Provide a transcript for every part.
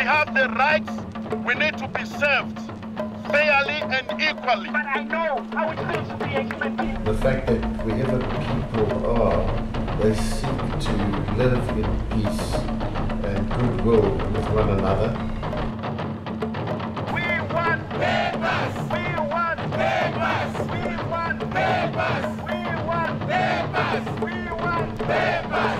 We have the rights. We need to be served fairly and equally. But I know how it feels to be a human being. The fact that wherever people are, they seek to live in peace and goodwill with one another. We want papers. We want papers. We want papers. We want papers. We want papers.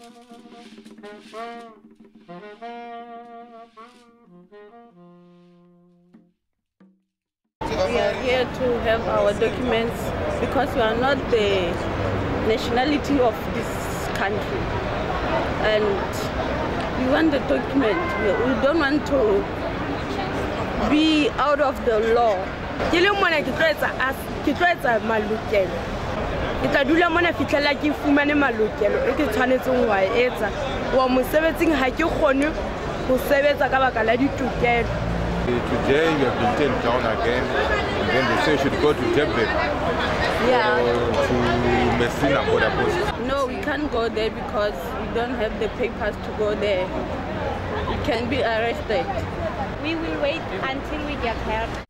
We are here to have our documents because we are not the nationality of this country. And we want the document. We don't want to be out of the law. ke le mona ke tlo ke tla dula mona fitlhela ke fumane malokelo e ke tshwanetseng wa etsa wa mosebetsing ga ke kgone go sebetsa ka baka la ditokelo Today you have been taken down again, and then they say you should go to Durban Yeah. or to Messina border post. No, we can't go there because we don't have the papers to go there. We can be arrested. We will wait until we get help.